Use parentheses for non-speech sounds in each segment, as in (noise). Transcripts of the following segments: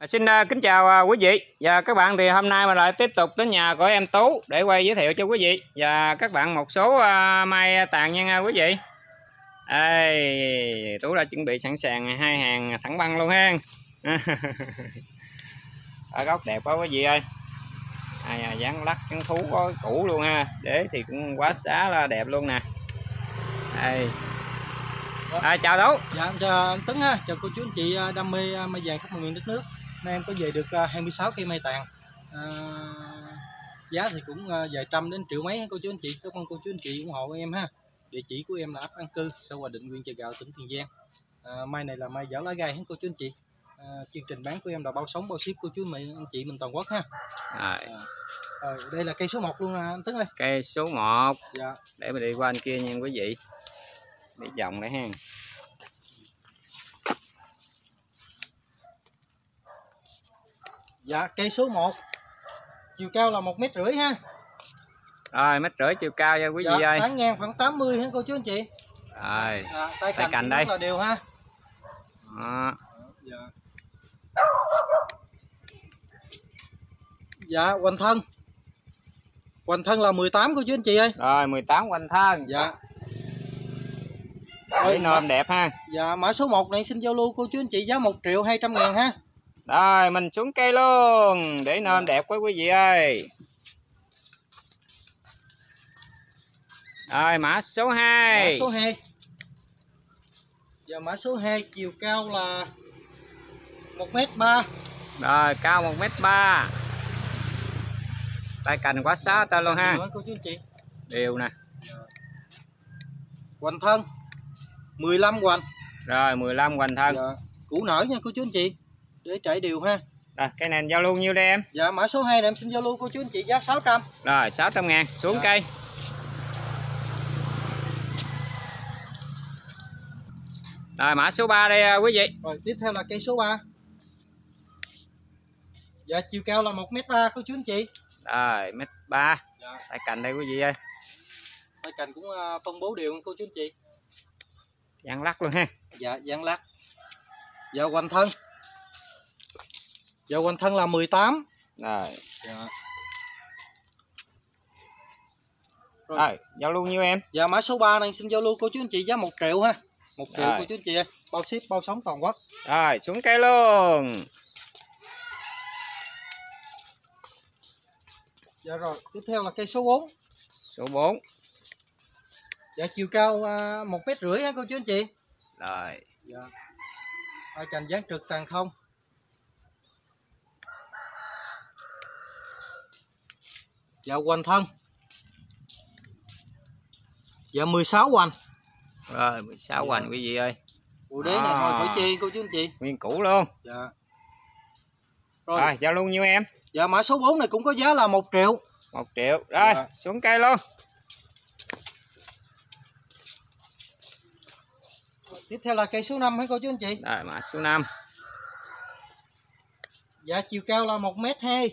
À, Xin à, kính chào à, quý vị và các bạn thì hôm nay mình lại tiếp tục đến nhà của em Tú để quay giới thiệu cho quý vị và các bạn một số mai tàn nha quý vị. Đây, Tú đã chuẩn bị sẵn sàng hai hàng thẳng băng luôn ha. (laughs) Ở góc đẹp quá quý vị ơi. À, dán lắc dán thú có cũ luôn ha. Để thì cũng quá xá là đẹp luôn nè. Đây. À, chào Tú. Dạ, chào anh Tấn ha, chào cô chú anh chị đam mê mai vàng khắp mọi miền đất nước. Nay em có về được à, 26 cây mai tàn. À, giá thì cũng à, vài trăm đến triệu mấy cô chú anh chị. Cảm ơn cô chú anh chị ủng hộ em ha. Địa chỉ của em là ấp An Cư, xã Hòa Định, huyện Chợ Gạo, tỉnh Tiền Giang. À, mai này là mai giảo lá gai ha cô chú anh chị. À, chương trình bán của em là bao sống bao ship cô chú mình anh chị mình toàn quốc ha. Rồi, Rồi, đây là cây số 1 luôn nè anh Tấn ơi. cây số 1 Dạ. để mình đi qua anh kia nha quý vị đi vòng đấy ha Dạ, cây số 1. Chiều cao là một mét rưỡi ha. rồi mét rưỡi chiều cao nha quý vị dạ, ơi tán ngang khoảng 80 ha cô chú anh chị. rồi Dạ, tay cành, cành đây. là đều ha. đó. Dạ. Dạ, hoành thân. Hoành thân là 18 cô chú anh chị ơi. rồi 18 quanh thân Dạ. để nôm đẹp ha Dạ, mã số 1 này xin giao lưu cô chú anh chị giá 1 triệu 200 ngàn ha. Rồi mình xuống cây luôn để nôm đẹp quá quý vị ơi rồi mã số 2 Mã số 2. Dạ, mã số 2 chiều cao là 1m3. rồi cao 1 mét 3 tay cành quá xá ta luôn ha đều nè Hoành thân 15 hoành. rồi 15 quanh thân Dạ. Củ nở nha cô chú anh chị. Để trải đều ha. rồi cây này giao luôn nhiêu đây em Dạ, mã số 2 này em xin giao lưu cô chú anh chị giá 600. Rồi 600 ngàn xuống Dạ. cây Rồi mã số 3 đây à, quý vị Rồi tiếp theo là cây số 3. Dạ chiều cao là 1m3 cô chú anh chị. Rồi mét 3 Dạ. Tại cành đây quý vị ơi Tay cành cũng à, phân bố đều cô chú anh chị. Dán lắc luôn ha Dạ dán lát. Dạ hoành thân. Dạ hoành thân là 18. Rồi Dạ. Rồi. Rồi giao luôn nhiêu em Dạ mã số 3 này xin giao lưu cô chú anh chị giá 1 triệu ha. 1 triệu Rồi. cô chú anh chị. Bao ship bao sống toàn quốc. Rồi xuống cây luôn Dạ rồi, tiếp theo là cây số 4. Số 4 Dạ chiều cao à, 1 mét rưỡi ha cô chú anh chị. Rồi Dạ. Tay cành dán trực tàn thông. Dạ hoành thân. Dạ 16 hoành. Rồi 16 Dạ. hoành quý vị ơi Ủa đế này À. hồi cởi chi cô chú anh chị. Nguyên cũ luôn Dạ. Rồi, Rồi giao luôn nhiêu em dạ mã số 4 này cũng có giá là 1 triệu. 1 triệu Rồi Dạ. xuống cây luôn Tiếp theo là cây số 5 hả cô chú anh chị? Rồi mã số 5 Dạ chiều cao là 1 mét 2.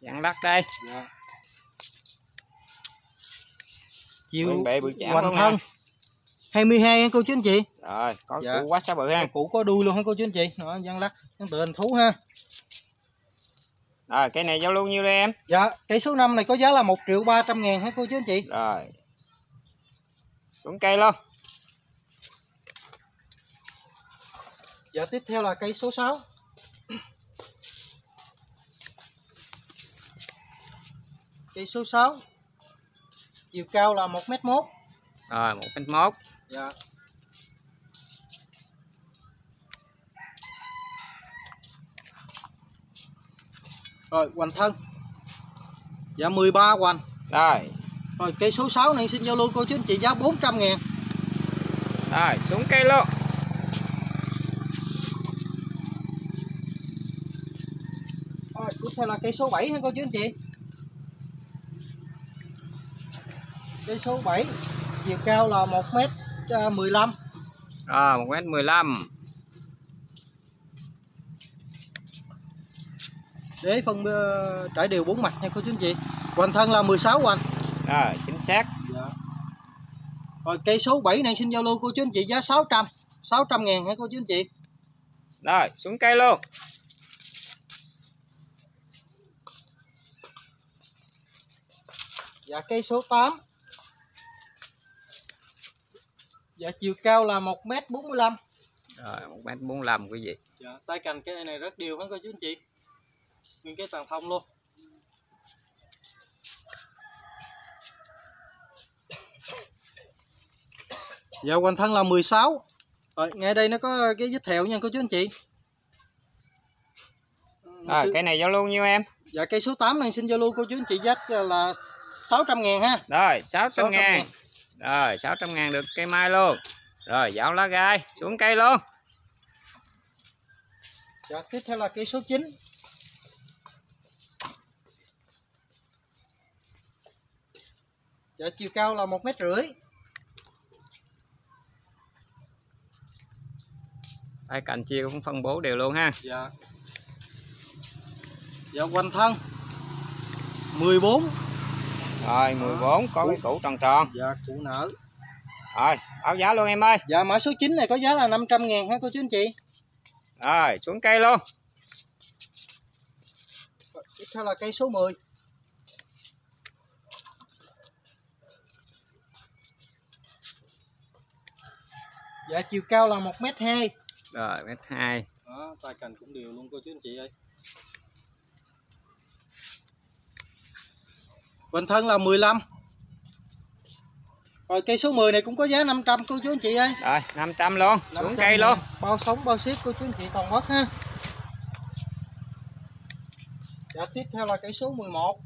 Dán lắc đây Dạ. Chiều luôn thân nè 22 hả cô chú anh chị? Rồi có Dạ. củ quá xá bự ha Cụ có đuôi luôn hả cô chú anh chị? Đó, dán lắc, dán tựa hình thú ha. Rồi cây này giao luôn nhiêu đây em Dạ, cây số 5 này có giá là 1 triệu 300 ngàn hả cô chú anh chị? Rồi. Xuống cây luôn. Dạ, tiếp theo là cây số 6. Cây số 6. Chiều cao là 1 mét 1. Rồi, một mét mốt. Dạ. Rồi, hoành thân. Dạ 13 hoành. Rồi. Rồi, cây số 6 này xin giao lưu cô chú anh chị giá 400 ngàn. Rồi, xuống cây luôn. Rồi, tiếp theo là cây số 7 ha cô chú anh chị. Cây số 7 chiều cao là 1 mét à, 15. Rồi, một mét mười lăm. Để phân ờ, trải đều bốn mặt nha cô chú anh chị. Hoành thân là 16 hoành. Rồi, chính xác. Dạ. Rồi cây số 7 này xin giao lưu cô chú anh chị giá 600 600 ngàn hả cô chú anh chị rồi xuống cây luôn dạ cây số 8 dạ chiều cao là 1m45 rồi một mét bốn mươi quý vị. Dạ tay cành cái này rất đều hết cô chú anh chị. Nguyên cái toàn thông luôn. Dạ hoành thân là 16 rồi ngay đây nó có cái vết thẹo nha cô chú anh chị. Rồi cây này giao lưu nhiêu em? Dạ cây số 8 này xin giao lưu cô chú anh chị giá là 600 ngàn ha. Rồi 600 600 ngàn rồi 600 ngàn được cây mai luôn rồi dạo lá gai xuống cây luôn Dạ, tiếp theo là cây số 9. Dạ, chiều cao là một mét rưỡi. tay cành chia cũng phân bố đều luôn ha Dạ. Dạ, hoành thân 14. Rồi 14 có cái củ tròn tròn Dạ, cụ nở. rồi báo giá luôn em ơi Dạ, mã số 9 này có giá là 500 ngàn ha cô chú anh chị. rồi xuống cây luôn Tiếp theo là cây số 10. Dạ, chiều cao là 1 mét 2. rồi mét hai Đó, tay cành cũng đều luôn cô chú anh chị ơi. Bình thân là 15. Rồi cây số 10 này cũng có giá 500 cô chú anh chị ơi. rồi 500 luôn xuống 500 cây luôn. Bao sống bao ship cô chú anh chị toàn quốc ha. Dạ tiếp theo là cây số 11.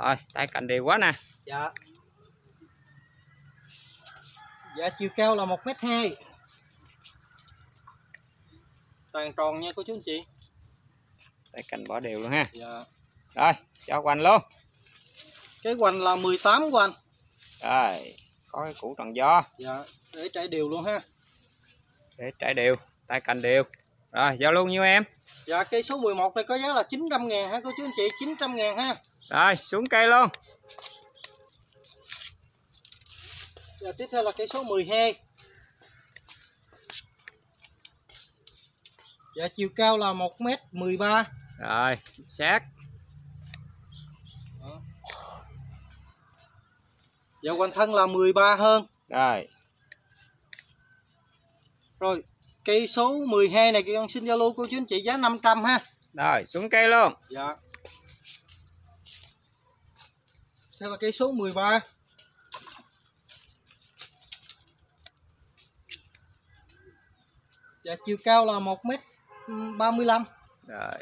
rồi tay cành đều quá nè Dạ. Dạ chiều cao là 1 mét 2. Toàn tròn nha cô chú anh chị. Tay cành bỏ đều luôn ha Dạ. rồi cho quanh luôn Cái hoành là 18 hoành. rồi có cái củ tròn gió Dạ, để trải đều luôn ha. để trải đều tay cành đều rồi giao lưu nhiêu em Dạ, cây số 11 này có giá là 900 ngàn ha cô chú anh chị, 900 ngàn ha. rồi xuống cây luôn Dạ, tiếp theo là cây số 12. Dạ, chiều cao là 1m13. Rồi sát Dạ, hoành thân là 13 hơn. rồi Rồi, cây số 12 này con xin lưu cô chú anh chị giá 500 ha. rồi xuống cây luôn Dạ. Đây là cây số 13. Dạ chiều cao là 1m35. rồi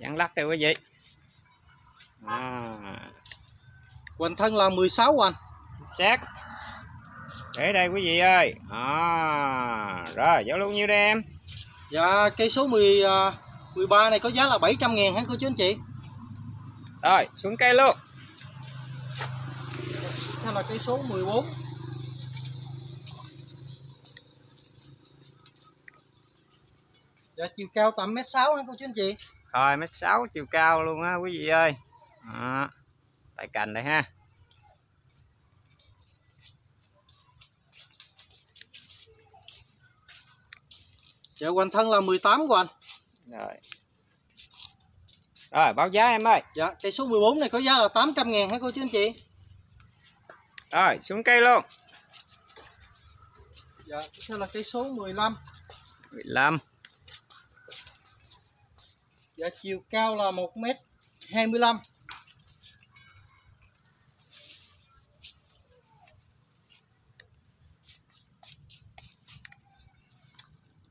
dặn lắc theo quý vị à, Hoành thân là 16 hoành. sát để đây quý vị ơi à, rồi giao lưu nhiêu đây em Dạ cây số 10 à, 13 này có giá là 700 ngàn hả cô chú anh chị? rồi xuống cây luôn Đây là cây số 14. Dạ chiều cao tầm mét 6 hả cô chú anh chị? Rồi mét sáu chiều cao luôn á quý vị ơi đó. tại cành đây ha Dạ hoành thân là 18 hoành. rồi rồi báo giá em ơi Dạ cây số 14 này có giá là 800 ngàn hả cô chú anh chị? rồi xuống cây luôn Dạ tiếp theo là cây số 15. 15 Dạ chiều cao là 1m25.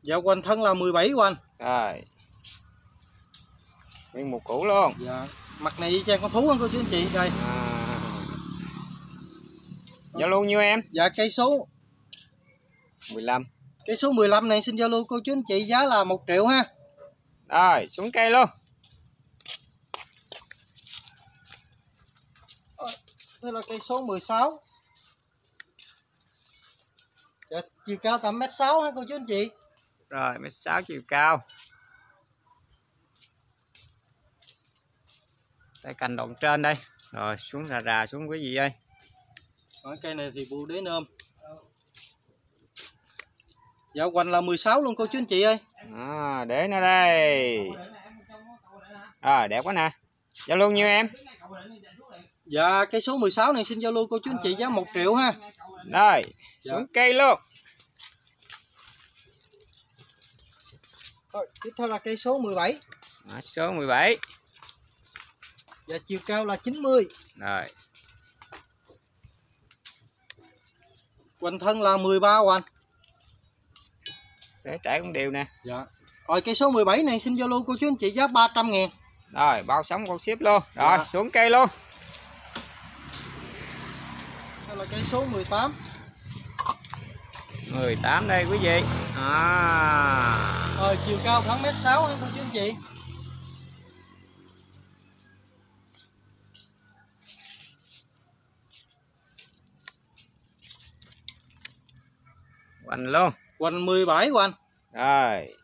Dạ hoành thân là 17 hoành. rồi nguyên một củ luôn Dạ mặt này y chang con thú không cô chú anh chị? Đây. à. giao lưu nhiêu em Dạ cây số 15 cây số 15 này xin giao lưu cô chú anh chị giá là 1 triệu ha. Rồi xuống cây luôn Đây là cây số 16. Dạ chiều cao tầm mét 6 ha cô chú anh chị. rồi mét sáu chiều cao tay cành đoạn trên đây rồi xuống rà rà xuống quý vị ơi Ở cây này thì bù đế nôm. Dạ hoành là 16 luôn cô chú anh chị ơi. à, để nó đây à, đẹp quá nè giao luôn nhiêu em Dạ cây số 16 này xin giao lưu cô chú anh chị giá 1 triệu ha. rồi Dạ. xuống cây luôn Rồi, tiếp theo là cây số 17. à, số 17 Dạ chiều cao là 90. rồi Hoành thân là 13 hoành. Để trải cũng đều nè Dạ. Rồi cây số 17 này xin giao lưu cô chú anh chị giá 300 ngàn. rồi bao sống bao ship luôn rồi Dạ. xuống cây luôn Đây là cây số 18. 18 đây quý vị à, Rồi chiều cao khoảng mét 6 ha cô chú anh chị. hoành luôn Hoành 17 hoành. rồi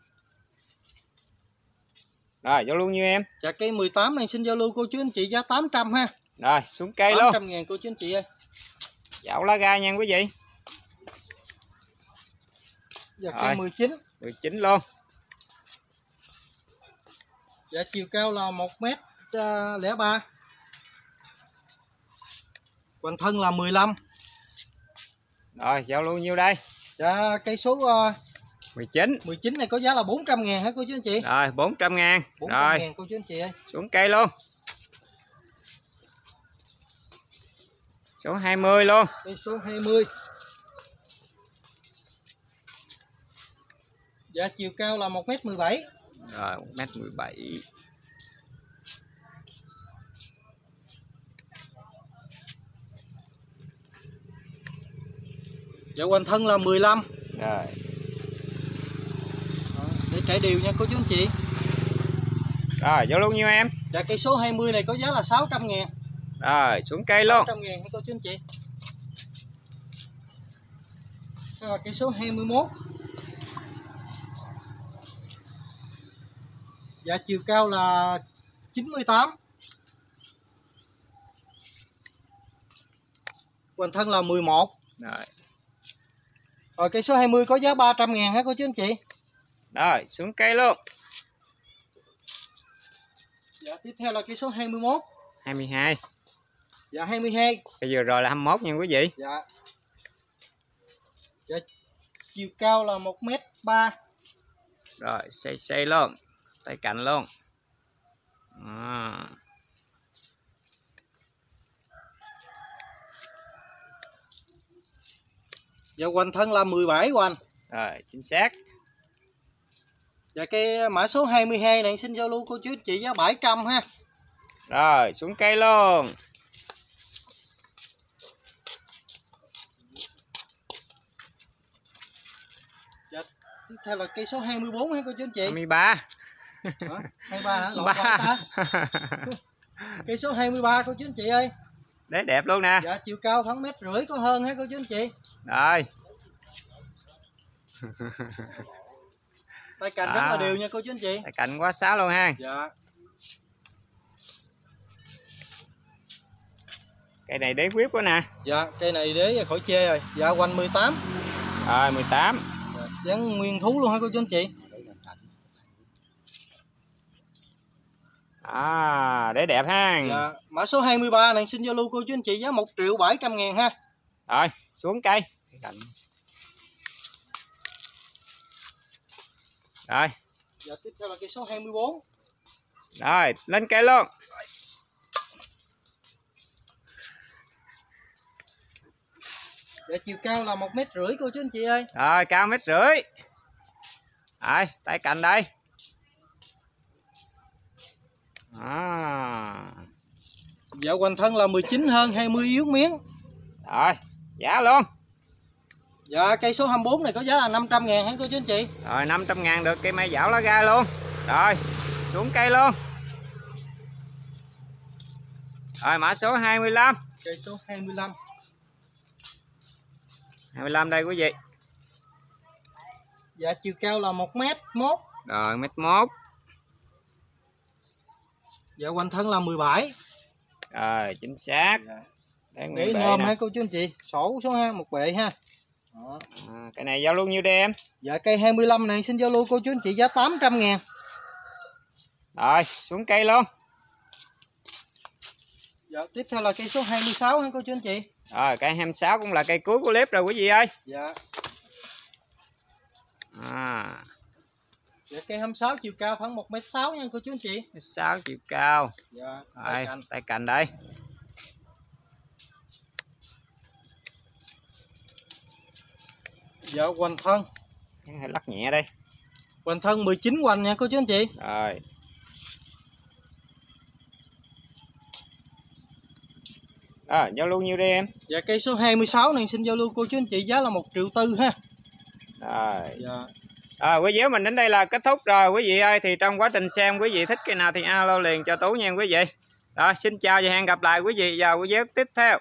rồi giao luôn nhiêu em Dạ cây 18 này xin giao lưu cô chú anh chị giá 800 ha. rồi xuống cây luôn 800 ngàn cô chú anh chị ơi. dạo lá gai nha quý vị Dạ cây 19. 19 luôn Dạ chiều cao là 1 mét à, lẻ ba. Hoành thân là 15. rồi giao luôn nhiêu đây Dạ cây số à, 19 19 này có giá là 400 ngàn hả cô chú anh chị? rồi 400 ngàn 400 rồi ngàn cô chú anh chị ơi. xuống cây luôn số 20 luôn Cây số 20. Dạ chiều cao là 1 mét 17. rồi 1m17 Dạ hoành thân là 15. rồi Để trải đều nha cô chú anh chị. rồi giao luôn nhiêu em Dạ cây số 20 này có giá là 600 ngàn. rồi xuống cây luôn 600 ngàn cô chú anh chị? Đây là cây số 21. Dạ chiều cao là 98. Hoành thân là 11. rồi Rồi cây số 20 có giá 300 ngàn hả cô chú anh chị? rồi xuống cây luôn Dạ tiếp theo là cây số 21. 22 Dạ 22. bây giờ rồi là 21 nha quý vị Dạ. Dạ chiều cao là 1 mét 3. rồi xây xây luôn tay cạnh luôn à. Dạ hoành thân là 17 hoành. rồi chính xác Dạ cái mã số 22 này xin giao lưu cô chú anh chị giá 700 ha. rồi xuống cây luôn Dạ tiếp theo là cây số 24 ha cô chú anh chị. 23 Hả? 23 hả? Lộn (laughs) ta. (laughs) Cây số 23 cô chú anh chị ơi. Đấy đẹp luôn nè Dạ chiều cao khoảng mét rưỡi có hơn ha cô chú anh chị. rồi (laughs) Tay cành rất là À. đều nha cô chú anh chị. tay cạnh quá xá luôn ha Dạ. cây này đế quyết quá nè Dạ cây này để khỏi chê rồi. Dạ hoành 18. rồi 18 Dạ, dáng nguyên thú luôn ha cô chú anh chị. À để đẹp ha. Dạ mã số 23 này xin giao lưu cô chú anh chị giá 1 triệu 700 ngàn ha. rồi xuống cây. Rồi. Dạ tiếp theo là cây số 24. rồi lên cây luôn. Dạ chiều cao là một mét rưỡi cô chú anh chị ơi. rồi cao mét rưỡi. Rồi tay cạnh đây à. Dạ hoành thân là 19 hơn 20 yếu miếng. rồi giá luôn Dạ cây số 24 này có giá là 500 ngàn hả cô chú anh chị? rồi 500 ngàn được cây mai dảo lá gai luôn rồi xuống cây luôn rồi mã số 25 Cây số 25. 25 đây quý vị Dạ chiều cao là 1 mét 1. rồi mét mốt Dạ hoành thân là 17. rồi chính xác. Dạ. bệ nhôm nè. ha cô chú anh chị? Sổ xuống ha một bệ ha. Đó. à, cái này giao luôn nhiêu đây em. Dạ cây 25 này xin giao lưu cô chú anh chị giá 800 ngàn. Rồi xuống cây luôn. Dạ tiếp theo là cây số 26 ha cô chú anh chị? Rồi cây 26 cũng là cây cuối của clip rồi quý vị ơi. Dạ. À dạ cây 26 chiều cao khoảng 1m6 nha cô chú anh chị. 6 chiều cao. Dạ tay cạnh. tay cành đây. Dạ hoành thân. Hãy lắc nhẹ đây. Hoành thân 19 hoành nha cô chú anh chị. Rồi. À, giao lưu nhiêu đây em? Dạ cây số 26 này xin giao lưu cô chú anh chị giá là 1 triệu tư ha. Rồi. Dạ À, quý vị mình đến đây là kết thúc rồi. Quý vị ơi thì trong quá trình xem quý vị thích cái nào thì alo liền cho Tú nha quý vị. Rồi xin chào và hẹn gặp lại quý vị vào video tiếp theo.